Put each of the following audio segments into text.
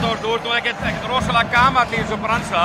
Halldór, þú ert ekkert, rosalega gamall í þessu bransa.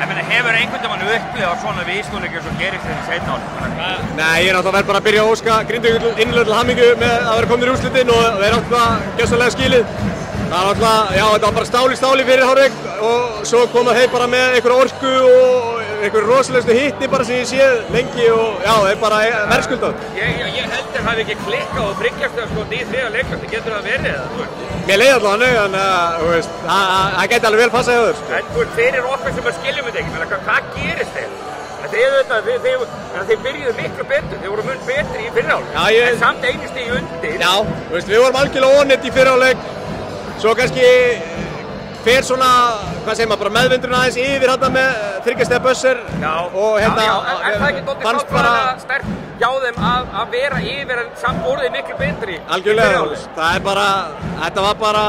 En hefur einhvern veginn upplifað svona vísnúningi sem gerist þessi setna ár? Nei, ég er náttúrulega verð bara að byrja að óska Grindavík innlega til hammingu með að vera komin í úrslitin og þeir náttúrulega gjössalega skilið. Það er náttúrulega, já þetta var bara stál í stáli fyrir Hárvík og svo koma þeir bara með einhverja orku og einhverju rosalegstu hitti bara sem ég séð lengi og já, þeir bara verðskuldað. Ég, ég, held að það hefði ekki klikkað og þryggjast að sko því þriða leikast, getur það verið það, þú veist? Mér leiði alltaf hannu, en þú veist, það geti alveg vel passað hjá þér. En þú veist, fyrir okkur sem að skiljum þetta ekki, menn, hvað gerist þeir? Þeir, þeir, þeir, þeir byrjuðu miklu betur, þeir voru mun betri í fyriráleik, ég... en samt einu stíð undir. Já, veist, við vorum algjörlega onnit í fyriráleik, svo kannski fer svona, hvað segir maður, bara meðvindurinn aðeins yfir hérna með þryggjastega bussir og hérna já, já, er það ekki dóttið sáttfæðilega sterk hjá þeim að, að vera yfir en samt orðið miklu betri algjörlega, það er bara þetta var bara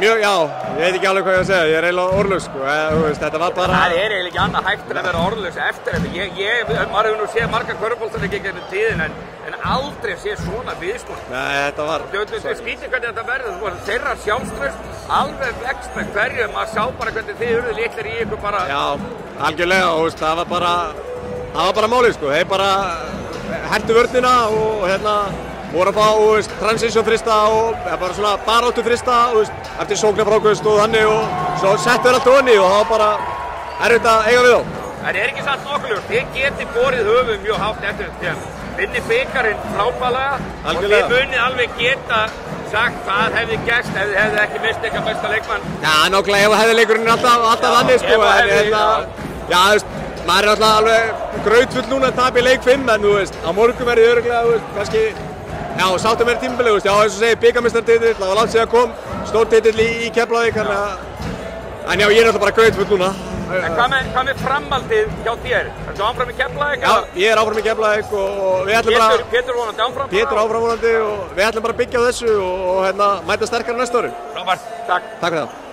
mjög, já, ég veit ekki alveg hvað ég að segja ég er eiginlega orðlös, sko, veist, þetta var bara það er eiginlega ekki annað hægt en að vera orðlös eftir þetta, ég, ég, maður hefur nú séð marga kvörubóltan ekki ekki tíðin en en aldrei sé svona viðskort. Nei, þetta var... Þú veist, við skýtum hvernig þetta verður, þeirra sjálfströst, alveg vext með hverju, maður sá bara hvernig þið eruð litlir í ykkur bara... Já, algjörlega, veist, það var bara, það var bara málið, sko, þeir bara hertu vörnina og hérna voru að fá, veist, transition frista og ja, bara svona baráttu frista, þú veist, eftir sóknarfrákvöst og þannig og svo settu þér allt honni og það var bara erfitt að eiga við þá. Það er ekki satt nokkulegur, þið geti borið höfuð mjög hátt eftir þetta vinni byggarinn frábælega og þið munið alveg geta sagt hvað hefði gæst ef þið hefði ekki mist eitthvað besta leikmann Já, nokkla, ef hefði leikurinn alltaf, alltaf vanni sko, en hérna já, maður er alltaf alveg grautfull núna að tapja leik 5 en þú veist, á morgum er þið öruglega, kannski já, sáttum er þú veist, já, eins og segi byggarmistartitill, það var langt síðan kom stórtitill í, í Keflavík, en já, ég er alltaf bara grautfull núna En hvað með, hvað með framaldið hjá þér? Er þú áfram í Keflavík? Já, ég er áfram í Keflavík og við ætlum bara... Pétur vonandi áfram? Pétur áfram vonandi og við ætlum bara að byggja á þessu og hérna mæta sterkara næsta ári. Frábært, takk. Takk fyrir það.